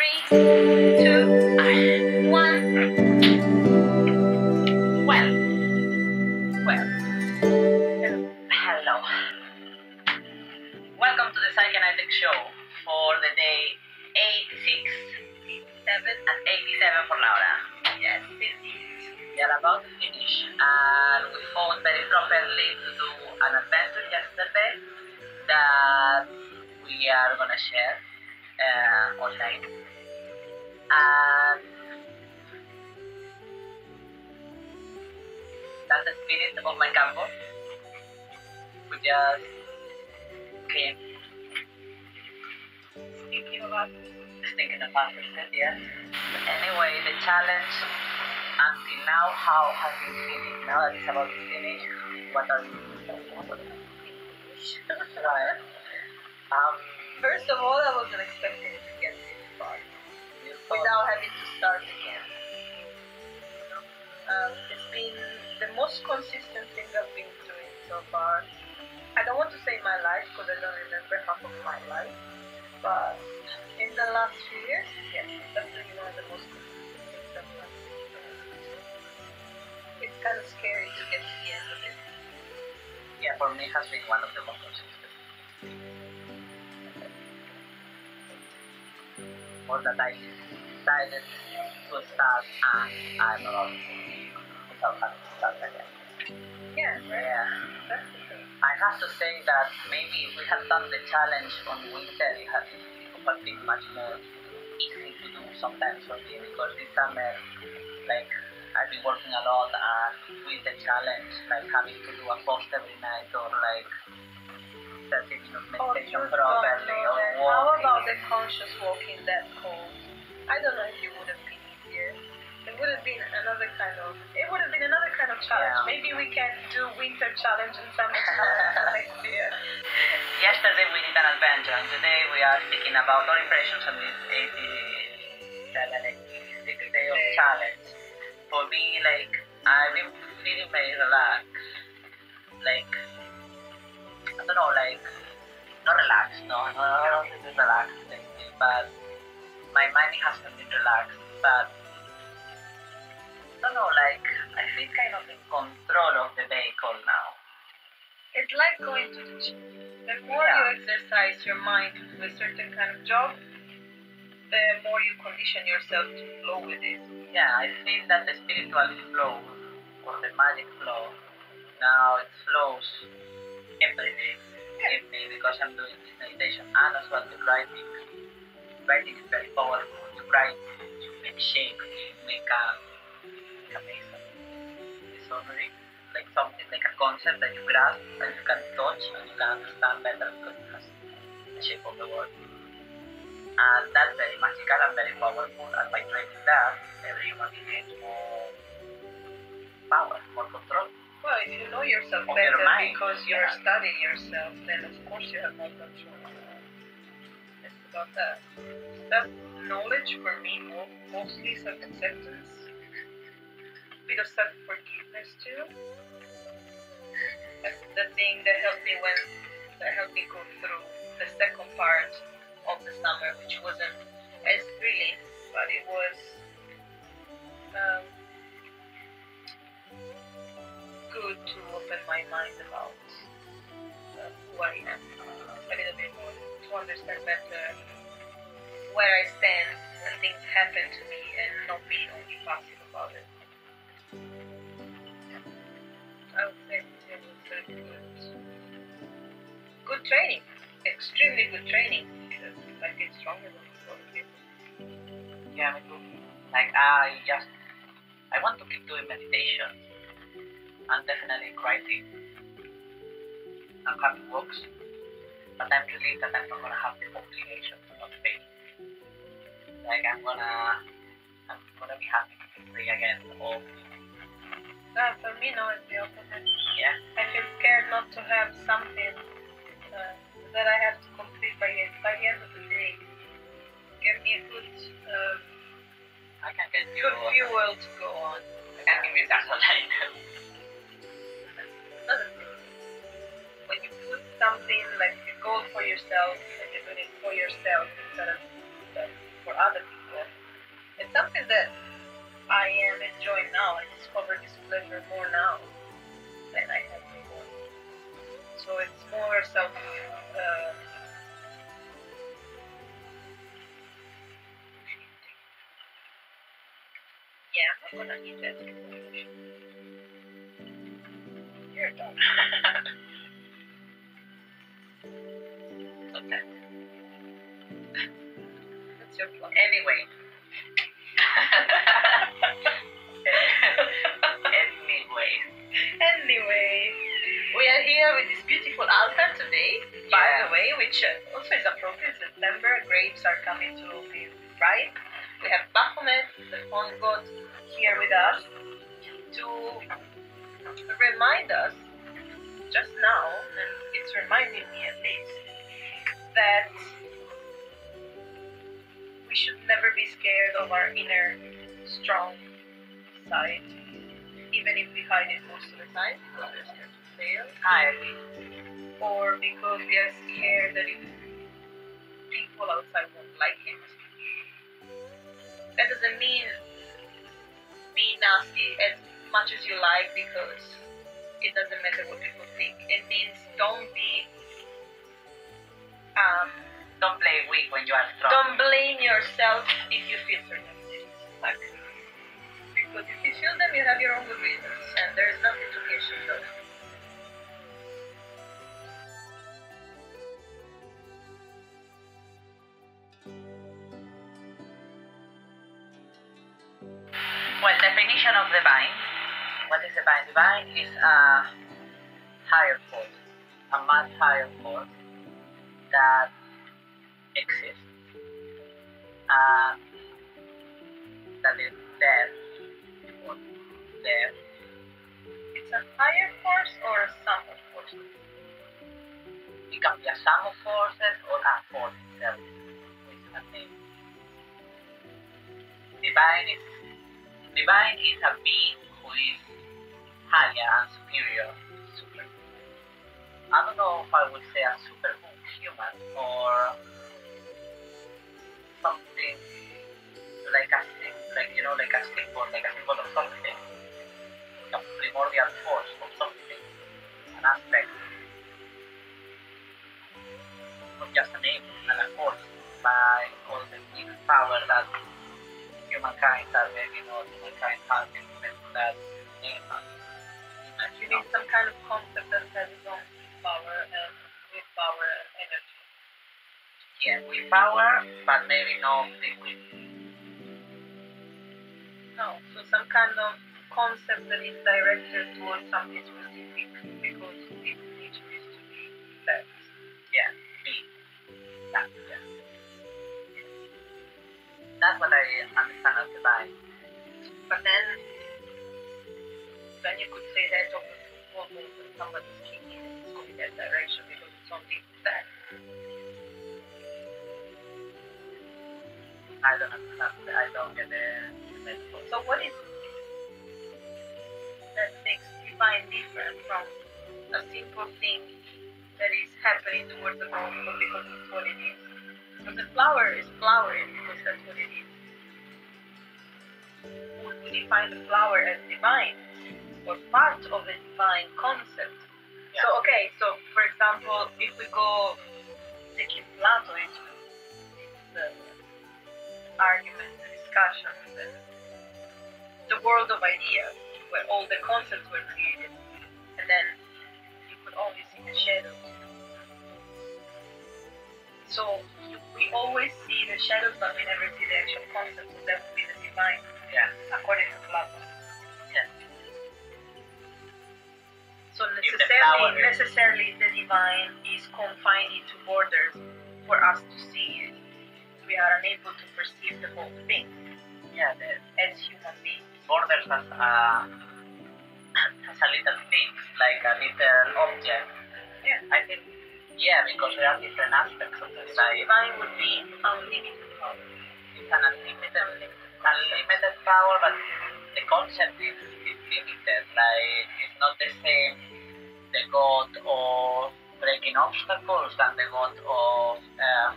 Three, two, one. Well, well, hello. Welcome to the PsycheNautics Show for the day 86. 87 and 87 for Laura. Yes, indeed. We are about to finish, and we fought very properly to do an adventure yesterday that we are gonna share uh, online. And that's the spirit of my campo. We just came thinking about thinking about it, yes. But anyway, the challenge until now, how has been feeling? Now that it's about to finish, what are you right. Um, First of all, I wasn't expecting to get this far without having to start again. Um, it's been the most consistent thing I've been doing so far. I don't want to say my life because I don't remember half of my life, but in the last few years, yes, it's definitely one of the most consistent things I've done. It's kind of scary to get to the end of it. yeah, for me, it has been one of the most consistent. More that I decided to start and I'm about to without having to start again. Yeah, right? Yeah. That's the thing. I have to say that maybe if we had done the challenge on winter, it had been much more easy to do sometimes for me because this summer, like, I've been working a lot and with the challenge, like having to do a post every night or like 30 minutes Oh, meditation you properly. How about the conscious walking that cold? I don't know if it would have been easier. It would have been another kind of. It would have been another kind of challenge. Yeah. Maybe we can do winter challenge and summer challenge next year. Yesterday we did an adventure and today we are speaking about our impressions on this 87, 86 day of challenge. For me, like, I've been feeling very relaxed. Like, I don't know, like, not relaxed, no, no, I don't think relaxed lately, but my mind hasn't been relaxed, but I don't know, like, I feel kind of in control of the vehicle now. It's like going to the gym. The more Yeah. you exercise your mind to do a certain kind of job, the more you condition yourself to flow with it. Yeah, I feel that the spiritual flow or the magic flow now it flows every day in me because I'm doing this meditation and as well the writing. Writing is very powerful. To write, to make shape, to make a, make like something like a concept that you grasp and you can touch and you can understand better because it has the shape of the world. And that's very magical and very powerful. And by training that, every human being more power, more control. If you know yourself Of better your mind, because you're yeah. studying yourself, then of course you have more control. It's about that. Self knowledge for me, mostly self acceptance, a bit of self forgiveness too. That's the thing that helped me when that helped me go through the second part of the summer, which wasn't as thrilling, but it was. Um, good to open my mind about uh, who I am a little bit more, to understand better where I stand when things happen to me and not be only passive about it. I would say it was very good. Good training, extremely good training because I feel stronger than before. Yeah, me too. Like I just, I want to keep doing meditation and definitely writing having books. But I'm relieved that I'm not gonna have the obligation to not pay. Like I'm gonna, I'm gonna be happy to play again. Or Uh, for me, no, it's the opposite. yeah, I feel scared not to have something uh, that I have to complete by the, by the end of the day. Give me a good, uh, I can get you. good fuel to go on. I can give you gasoline. Another thing, when you put something like a goal for yourself and you're doing it for yourself instead of for other people, it's something that I am enjoying now. I discover this pleasure more now than I had before. So it's more self. Uh, yeah, I'm gonna eat that. You're done. Okay. That's your plan. Anyway. anyway. Anyway, we are here with this beautiful altar today, by the way, which uh, also is appropriate. September, grapes are coming to be ripe. We have Baphomet, the corn god, here with us to remind us just now, and it's reminding me at least, that we should never be scared of our inner strong side, even if we hide it most of the time because we're scared to fail, or because we are scared that if people outside won't like it. That doesn't mean be nasty as much as you like because it doesn't matter what people think. It means don't be um, Don't play weak when you are strong. don't blame yourself if you feel certain things. Like, because if you feel them, you have your own good reasons, and there is nothing to be ashamed of. Well, definition of divine. What is divine? Divine is a higher force, a much higher force that exists. Uh, that is there. Or there. It's a higher force or a sum of forces. It can be a sum of forces or a force itself. Divine is divine is a being who is higher and superior. Super. I don't know if I would say a superhuman or something like a like you know like a symbol like a symbol of something. A primordial force of something. An aspect not just a name and a force by all the big power that humankind are maybe not humankind has implemented that name. You need some kind of concept that has its own power and with power and energy. Yeah, with power, but maybe not liquid. No, so some kind of concept that is directed towards something specific because it needs to be that. Yeah, be. That, yeah. That's what I understand as divine. But then, then you could say that of football when somebody's kicking it's going that direction because it's only that. I don't understand. I don't get the metaphor. So what is that makes divine different from a simple thing that is happening towards the goal because it's what it is? So the flower is flowering because that's what it is. Would we define the flower as divine or part of the divine concept? Yeah. So okay, so for example, if we go taking Plato into the argument, the discussion, the, the world of ideas, where all the concepts were created, and then you could only see the shadows. So we always see the shadows, but we never see the actual concept. So that would be the divine, Yeah. according to Plato. So necessarily, necessarily the divine is confined into borders for us to see it. We are unable to perceive the whole thing Yeah, the as human beings. borders as a, as a little thing, like a little object. Yeah. I think, yeah, because there are different aspects of the divine. divine would be unlimited power. It's an unlimited, unlimited power, but the concept is, is limited. Like, it's not the same the god of breaking obstacles than the god of um,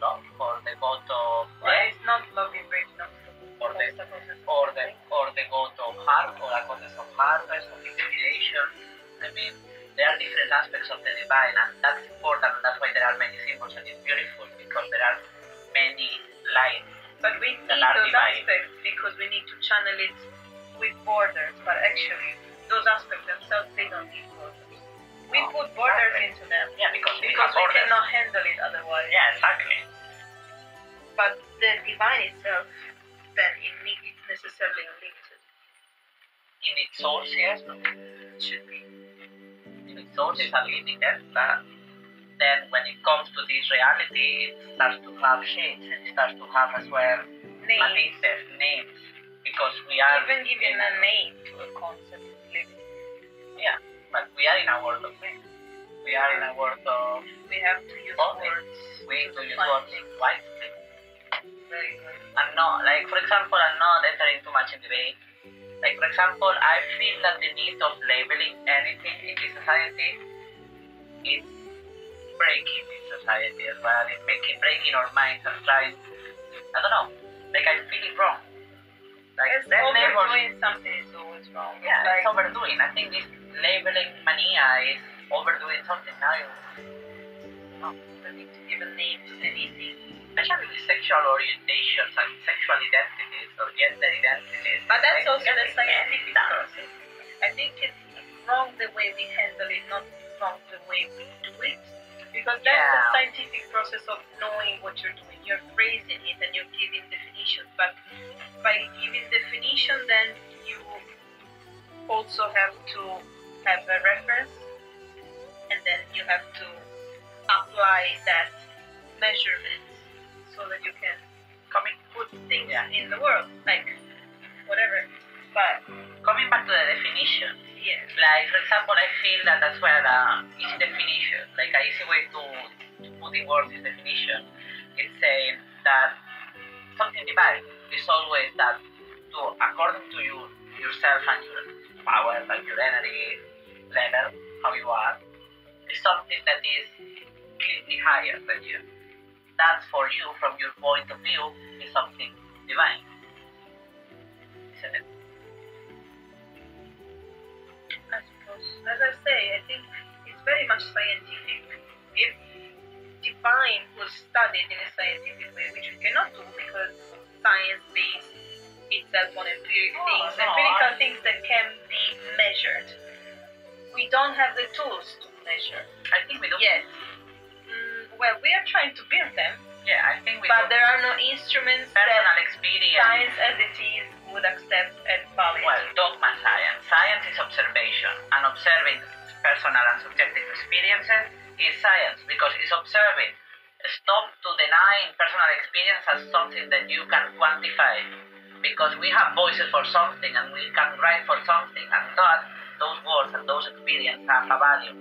love or the god of Well, it's not loving breaking up. Or the- or the or the god of heart or a goddess of harvest of inspiration. I mean, there are different aspects of the divine, and that's important. And that's why there are many symbols, and it's beautiful because there are many lines. But we need those divine. aspects because we need to channel it with borders. But actually, those aspects themselves, they don't need borders. We No, put borders exactly. into them Yeah, because we because we cannot handle it otherwise. Yeah, exactly. But the divine itself, then it, ne- it's necessarily unlimited. In its source, yes, It should be. in its source is unlimited, but then when it comes to this reality, it starts to have shapes and it starts to have as well Name. matices, names, because we are Even giving a name to a concept limited. Yeah, but we are in a world of names. We are in a world of We have to use Okay. words. we need to use words wisely. Very good. And not like for example, I'm not entering too much in debate. Like for example, I feel that the need of labeling anything in this society is breaking this society as well. It's making breaking our minds and trying. I don't know. Like I feel it wrong. Like It's overdoing something is always wrong. Yeah, it's like it's overdoing. I think this labeling mania is overdoing something now. we oh, need to give a name to anything. Especially with sexual orientations and sexual identities or gender identities. But that's Like, also the scientific process. I think it's wrong the way we handle it, not wrong the way we do it. Because that's Yeah. the scientific process of knowing what you're doing. You're phrasing it and you're giving definitions. But by giving definition, then you also have to have a reference and then you have to apply that measurement so that you can Coming, put things Yeah. in the world, like whatever. But coming back to the definition, yes, like for example, I feel that as well uh, easy definition, like an easy way to, to put in words this definition, it's saying that something divine is always that to according to you yourself and your power and your energy level, how you are, is something that is clearly higher than you. That for you, from your point of view, is something divine. Isn't it? I suppose. As I say, I think it's very much scientific. If divine was studied in a scientific way, which we cannot do because science based itself on empiric Oh, things, no, empirical I- things that can be measured. We don't have the tools to measure I think we do. yet. Mm, well, we are trying to build them, Yeah, I think we but there are no instruments personal that experience. science as it is would accept and validate. Well, dogma science. Science is observation, and observing personal and subjective experiences is science because it's observing. Stop to denying personal experience as something that you can quantify because we have voices for something and we can write for something, and that those words and those experiences have a value.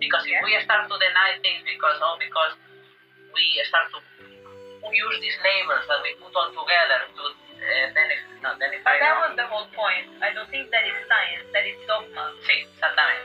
Because if we start to deny things because oh because we start to use these labels that we put all together to uh, benefit, no, benefit. But that was the whole point. I don't think that is science, that is dogma. Sì, esattamente.